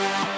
Bye.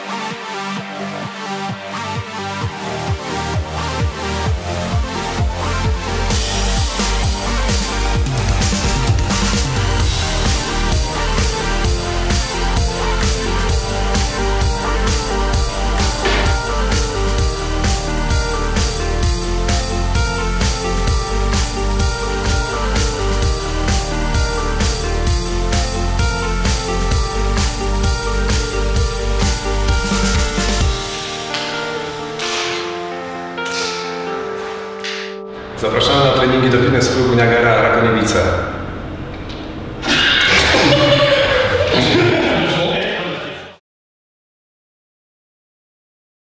Zapraszamy na treningi do fitness klubu Niagara Rakoniewice.